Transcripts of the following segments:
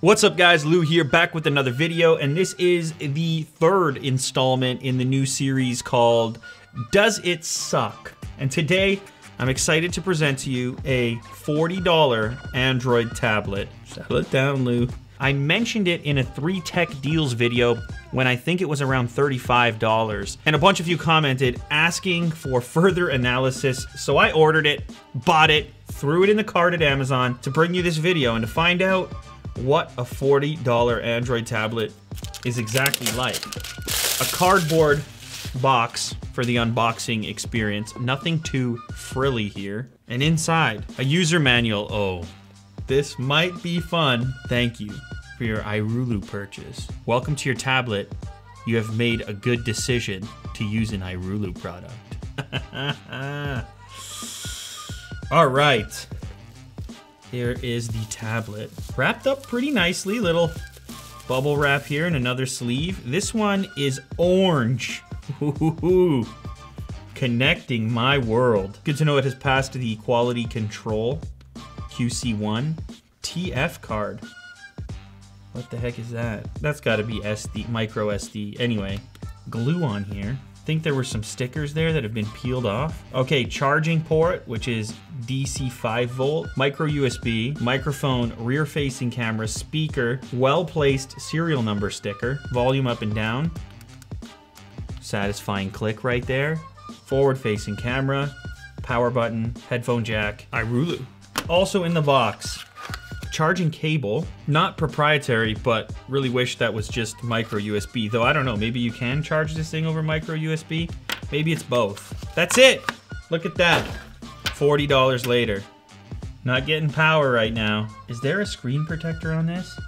What's up guys, Lou here, back with another video, and this is the third installment in the new series called Does It Suck? And today, I'm excited to present to you a $40 Android tablet. Settle it down, Lou. I mentioned it in a three tech deals video when I think it was around $35. And a bunch of you commented asking for further analysis. So I ordered it, bought it, threw it in the cart at Amazon to bring you this video and to find out what a $40 Android tablet is exactly like. A cardboard box for the unboxing experience. Nothing too frilly here. And inside, a user manual. Oh, this might be fun. Thank you for your iRulu purchase. Welcome to your tablet. You have made a good decision to use an iRulu product. All right. Here is the tablet. Wrapped up pretty nicely. Little bubble wrap here and another sleeve. This one is orange. Ooh, connecting my world. Good to know it has passed the quality control QC1 TF card. What the heck is that? That's got to be SD, micro SD. Anyway, glue on here. Think there were some stickers there that have been peeled off. Okay, charging port, which is DC 5 volt, micro USB, microphone, rear facing camera, speaker, well placed serial number sticker, volume up and down, satisfying click right there, forward facing camera, power button, headphone jack, iRulu. Also in the box, charging cable, not proprietary, but really wish that was just micro USB. Though I don't know, maybe you can charge this thing over micro USB. Maybe it's both. That's it. Look at that. $40 later. Not getting power right now. Is there a screen protector on this?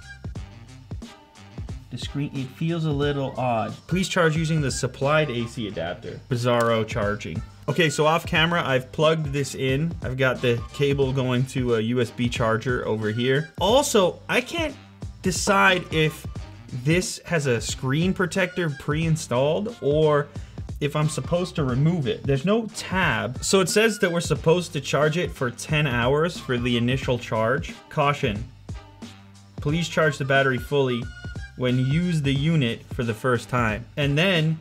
The screen, it feels a little odd. Please charge using the supplied AC adapter. Bizarro charging. Okay, so off camera, I've plugged this in. I've got the cable going to a USB charger over here. Also, I can't decide if this has a screen protector pre-installed or if I'm supposed to remove it. There's no tab. So it says that we're supposed to charge it for 10 hours for the initial charge. Caution, please charge the battery fully when you use the unit for the first time. And then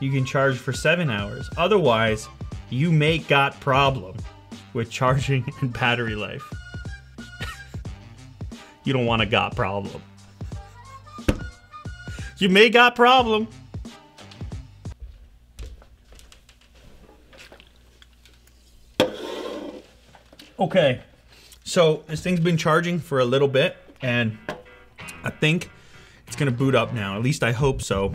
you can charge for seven hours. Otherwise, you may got problem with charging and battery life. you don't want a got problem. You may got problem. Okay, so this thing's been charging for a little bit, and I think it's gonna boot up now. At least I hope so.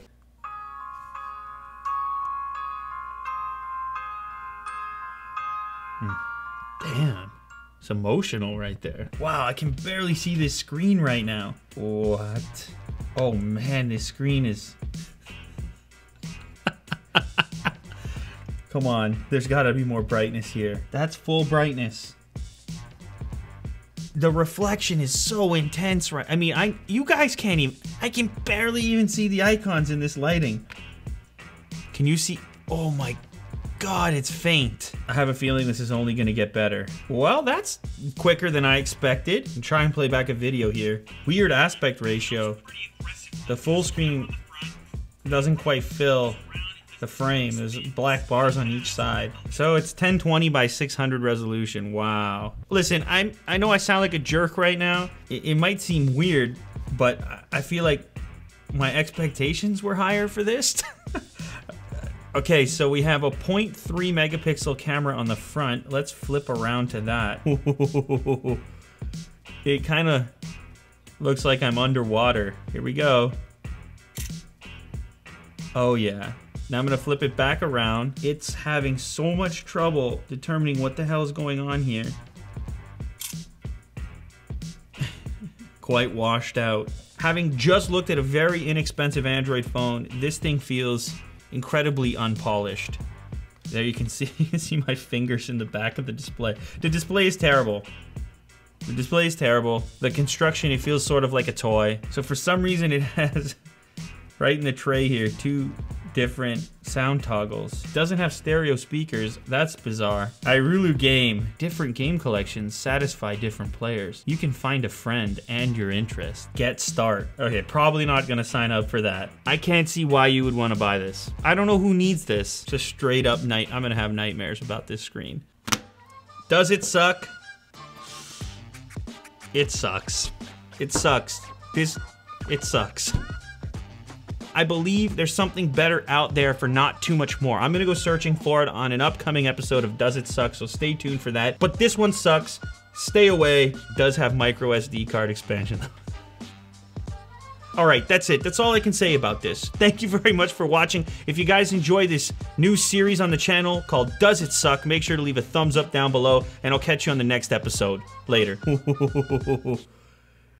Damn. It's emotional right there. Wow, I can barely see this screen right now. What? Oh man, this screen is... Come on, there's gotta be more brightness here. That's full brightness the reflection is so intense right i mean i you guys can't even i can barely even see the icons in this lighting can you see oh my god it's faint i have a feeling this is only to get better well that's quicker than i expected and try and play back a video here weird aspect ratio the full screen doesn't quite fill the frame. There's black bars on each side. So it's 1020 by 600 resolution. Wow. Listen, I'm I know I sound like a jerk right now. It, it might seem weird, but I feel like my expectations were higher for this. okay, so we have a 0.3 megapixel camera on the front. Let's flip around to that. it kind of looks like I'm underwater. Here we go. Oh yeah. Now I'm gonna flip it back around. It's having so much trouble determining what the hell is going on here. Quite washed out. Having just looked at a very inexpensive Android phone, this thing feels incredibly unpolished. There you can see, you can see my fingers in the back of the display. The display is terrible. The display is terrible. The construction, it feels sort of like a toy. So for some reason it has, right in the tray here, two different sound toggles. Doesn't have stereo speakers. That's bizarre. Irulu game. Different game collections satisfy different players. You can find a friend and your interest. Get start. Okay, probably not gonna sign up for that. I can't see why you would want to buy this. I don't know who needs this. Just straight up night. I'm gonna have nightmares about this screen. Does it suck? It sucks. It sucks. This, it sucks. I believe there's something better out there for not too much more. I'm gonna go searching for it on an upcoming episode of Does It Suck, so stay tuned for that. But this one sucks. Stay away. Does have micro SD card expansion All right, that's it. That's all I can say about this. Thank you very much for watching. If you guys enjoy this new series on the channel called Does It Suck, make sure to leave a thumbs up down below, and I'll catch you on the next episode. Later.